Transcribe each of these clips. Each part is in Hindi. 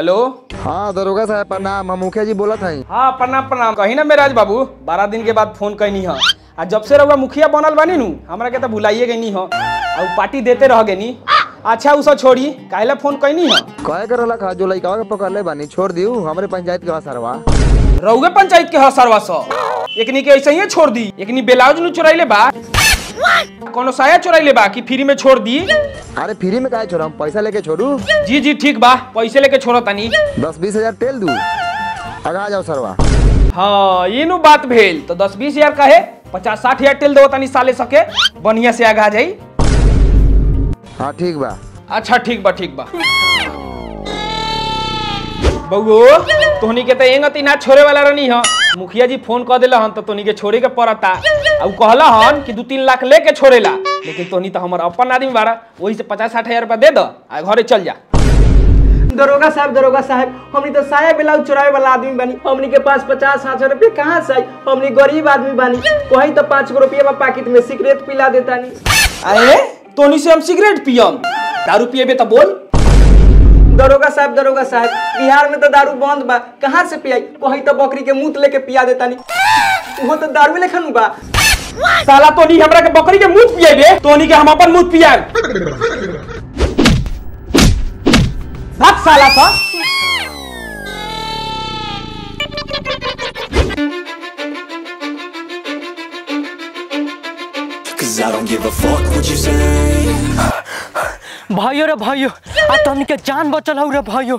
हेलो? हाँ दरोगा साहब प्रणाम। हम मुखिया जी बोला था हाँ प्रणाम प्रणाम। कही ना मेराज बाबू बारह दिन के बाद फ़ोन कैनी है। आ जब से रउआ मुखिया बनल बानी नु हमरा के तो भुलाइए गई नहीं हो। आ पार्टी देते रह गनी अच्छा उ सब छोड़ी काहे फ़ोन कैनी है? कहे कर रहा खा जो लड़का के पकड़ ले बानी छोड़ दियो हमारे पंचायत के सरवा रउए पंचायत के ह सरवा स। एकनी के ऐसे ही छोड़ दी एकनी ब्लाउज नु चुराइले बा। कोनो साया चुराइले बा कि फ्री में छोड़ दी अरे फ्री में काहे छोड़ा हम पैसा लेके छोड़ू? जी जी ठीक बा। पैसे लेके छोड़ो तनी। दस बीस हज़ार तेल दू। अगा जाओ सरवा। हाँ ये नु बात भेल। तो दस बीस हज़ार कहे? पचास साठ हज़ार तेल दो तनी साले सके। बढ़िया से आगा जाई। हाँ ठीक बा। अच्छा ठीक बा ठीक बा। बउओ तोहनी के तो एंगती ना छोड़े वाला रहनी ह। मुखिया जी फ़ोन कर देला हन तो तोहनी के छोड़े के पड़ता। उ कहला हन कि दू तीन लाख लेके छोड़ेला। लेकिन तोनी तो हमर अपन आदमी बाड़ा। वही से पचास साठ हज़ार रुपया दे दो आ घरे चल जा। दरोगा साहब दरोगा साहब हमनी तो साया ब्लाउज चुरावे वाला आदमी बनी। हमनी के पास पचास हज़ार रुपये कहाँ से आई हमनी गरीब आदमी बनी। वही तो पाँच गो रुपये बा पैकेट में सिगरेट पिला देता नी अरे तोहनी से हम सिगरेट पियम। दारू पिएबे तो बोल। दरोगा साहब दरोगा साहब, बिहार में तो दारू बंद बा। कहाँ से पियाई? वही तो बकरी के मूत लेके पिया देता नी वो तो दारू लेखन बा। साला तोहनी हमरा के बकरी के मुँह पिएबे तोहनी के हम अपन मुँह पियाब भाग साला सा। I don't give a fuck what you say. भाइयो रे भाइयो आ तहनी के जान बचल हौ रे भाइयो।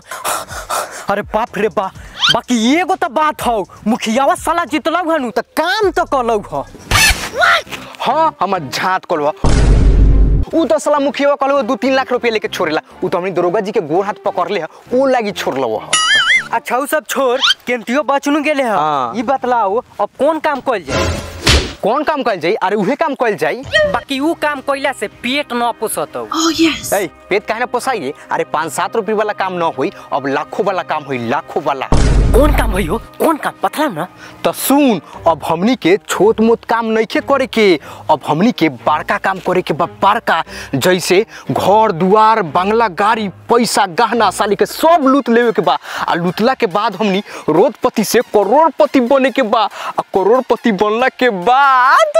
अरे बाप रे बा बाकी एगो तो बात हौ मुखियावा साला जितलौ हनु त काम तो कलौ ह। हाँ हमर झात कलवा ऊ तो साला मुखिया कहलो दू तीन लाख रुपया लेके छोड़ेला ऊ तो हमनी दरोगा जी के गोड़ हाथ पकड़ ले है ऊ लागी छोड़लो ह। अच्छा उ सब छोड़ केंतियो बचनु गेले ह। हाँ। ई बतलाओ अब कौन काम कइल जाए? कौन काम कल जाई? अरे उहे काम कल जाई। बाकी ऊ काम कइला से पेट न पोसतौ। ए पेट काहे न पोसाई अरे पाँच सात रुपए वाला काम न होई अब लाखों वाला काम होई लाखों वाला। कौन काम भइयो कौन काम बतला ना? तो सुन, अब हमनी के छोट मोट काम नइखे करे के अब हमनी के बड़का काम करे के बा बड़का। जैसे घर, दुआर, बंगला, गाड़ी, पैसा, गहना साली के सब लूट लेवे के बा। आ लूटला के बाद हमनी रोडपति से करोड़पति बने के बा। आ करोड़पति बनला के बाद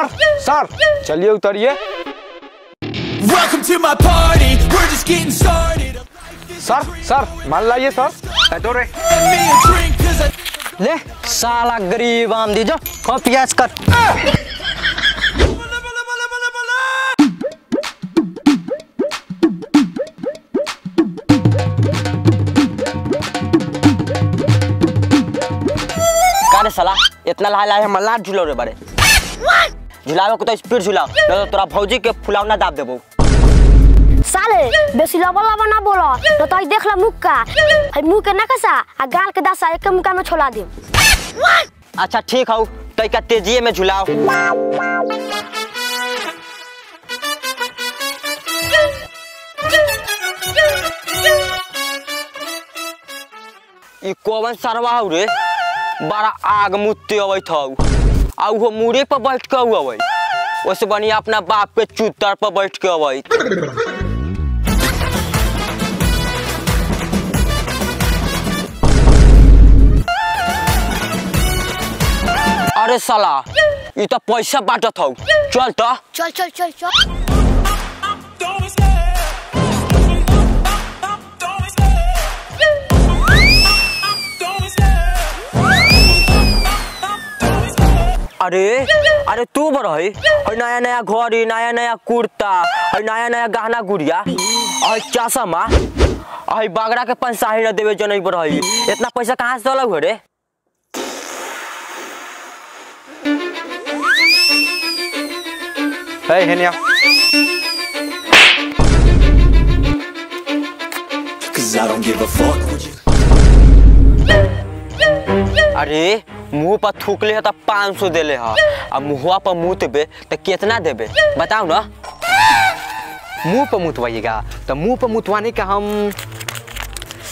सर सर चलिए उतरिए. सर सर मान लाइए सर दो रे। ले साला गरीब आम दीजो खो प्याज कर। साला इतना ला ला हम लाट झुलाओ रे बारे। झुलावे को तो स्पीड झुलाओ। नहीं तो तोरा भौजी के फुलावना दाब देबो। साले बेसी लबा लबा ना बोलो। तो तो देख ला मुख का। है मुँह के नकसा आ गाल के दसा एक मुका में छोला दे अच्छा ठीक हौ तैका तेजिए में झुलाओ। ई कौन सरवा हौ रे बड़ा आग मुत्ते अबैत हौ। आ, उहो मुड़े पर बैठ के अबै उससे बढ़िया अपना बाप के चूतर पर बैठ के अबै अरे साला ये तो पैसा बांटत हो। चल तो। चल चल चल चल। अरे अरे तू बड़ है। और नया नया घड़ी नया नया कुर्ता और नया नया गहना गुड़िया। और चश्मा और बागड़ा के पंसाही न देवे जन बड़ है। इतना पैसा कहाँ से अलग हो रे है हेनिया। Cause I don't give a fuck. अरे मुँह पर थूकले है तो पाँच सौ देले है। अब मुँहवा पर मुँह देबे तो कितना देबे? बताओ ना। मुँह पर मुतवाइएगा तो मुँह पर मुतवाने का हम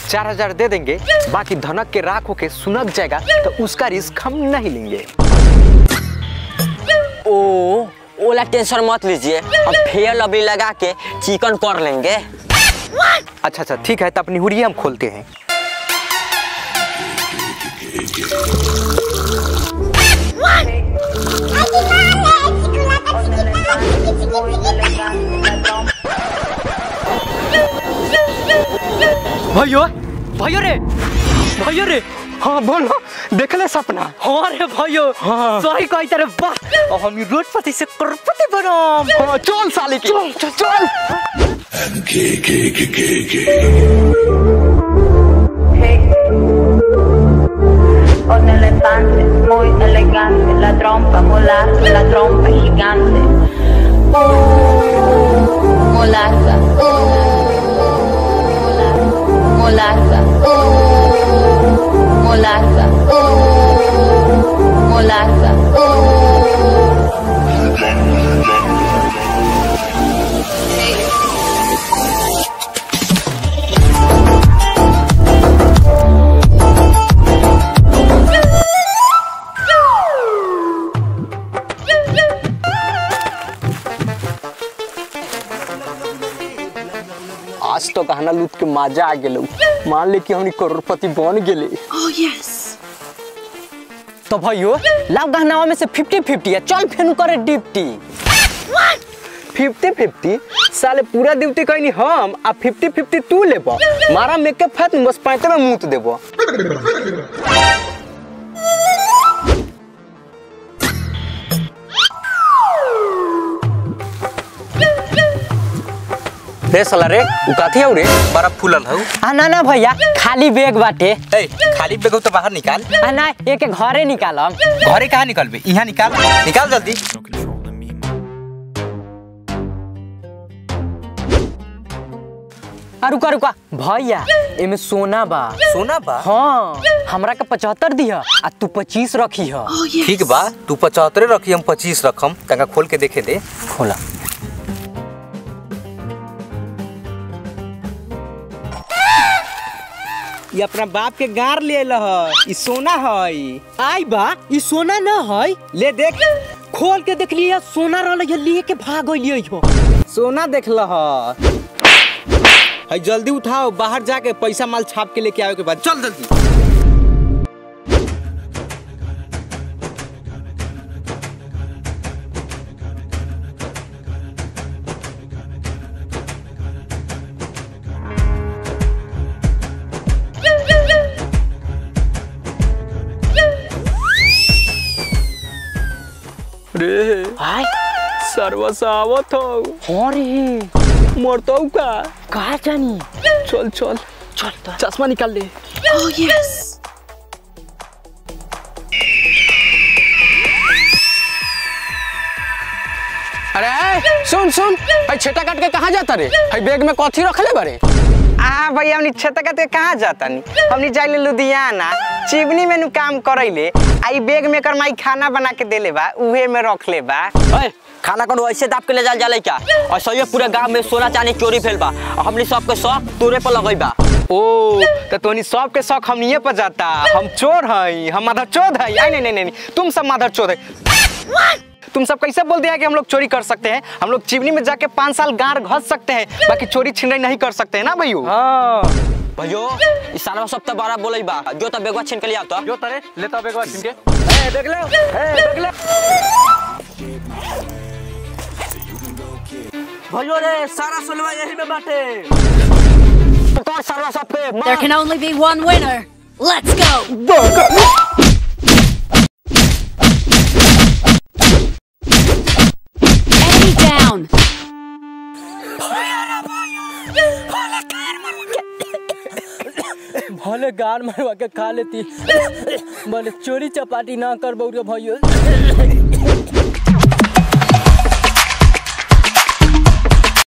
चार हज़ार दे देंगे। बाकी धनक के राख होके सुनक जाएगा तो उसका रिस्क हम नहीं लेंगे। ओ ओला टेंशन मत लीजिए। हम फेयर लवली लगा के चिकन कर लेंगे। अच्छा अच्छा ठीक है तो अपनी हुरिया हम खोलते हैं। भाइयों भाइयों रे भाइयों रे। हाँ बोलो देख ले सपना। हाँ रे भाइयों सही कही तेरे वाह और हम रोड पति से करोड़पति बनाम। हाँ, चल साली की। चल चल चल। Con elefante, muy elegante, la trompa molar, la trompa gigante. Molaza, uh, uh, molaza, uh, molaza, आज तो कहना लूट के मज़ा आ गेलो। मान ले कि हमनी करोड़पति बन गेले तो भाइयों लाभ गहनावा में से फिफ्टी फिफ्टी है। चल फेन करे डिप्टी फिफ्टी फिफ्टी साले पूरा ड्यूटी कहनी हम आ फिफ्टी फिफ्टी तू लेब। मारा मेकअप फात बस पैंते में मुँह देबो। रे साला रे उ काथी हौ रे? बड़ा फूलल हौ आ ना ना भैया खाली बैग बाटे। ए खाली बेग तो बाहर निकाल। आ ना एक घरे निकालम। घरे कहाँ निकलबे? यहाँ निकाल। निकाल जल्दी। आ रुका रुका। भैया एमे सोना बा। सोना बा? हाँ हमरा के पचहत्तर दिया आ तू पच्चीस रखी है। ठीक बा तू पचहत्तरे रखी हम पच्चीस रखम। तंगा खोल के देखे दे। खोला। ये अपना बाप के गार ले लह सोना हई आई बा सोना न है। ले देख, खोल के देख लिया सोना रह है, लिए के भाग लिए हो। सोना देख लह है, जल्दी उठाओ, बाहर जाके पैसा माल छाप के लेके आवे के बाद, चल जल्दी। सर्वसावत हौ। हाँ रे मरतौ का कहा जानी? चल चल। चल तो। चश्मा निकाल ले अरे सुन सुन। भाई छेटा काट के कहाँ जाता रे? भाई बैग में कथी रखले बारे? आ भैया हमनी छतका ते कहाँ जाता नी हमनी जाइले लुधियाना। चिबनी में नु काम करैले। आई बैग में कर माई खाना बना के देले बा उहे में रख ले बा खाना कौन ऐसे दाप के ले जाल जाला क्या? और सही पूरे गाँव में सोना चांदी चोरी भेल बा। और हमनी सबके शौक तोरे पर लगई बा। ओ तो तोनी सब के शौक हमनिए पर जाता। हम चोर हई हम माधर चोद हई। आई नहीं नहीं नहीं तुम सब माधर चोद है तुम सब कैसे बोल दिया कि हम लोग चोरी कर सकते हैं? हम लोग चिमनी में जाके पाँच साल गार घस सकते हैं। बाकी चोरी छिनराई नहीं कर सकते हैं ना भैया? हाँ। भैयो इस सारा सब तो बड़ा बोलई बा। जो तो बेगवा छीन के लिया तो। जो तरे लेता बैग छीन के। ए, देख ले। ए, देख ले। भैयो रे सारा सोलवा यही में बाटे पकड़ सारा सब पे There can only be one winner. Let's go. Enemy down. भले गार मारवा के खा लेती भले चोरी चपाटी ना कर रे भैया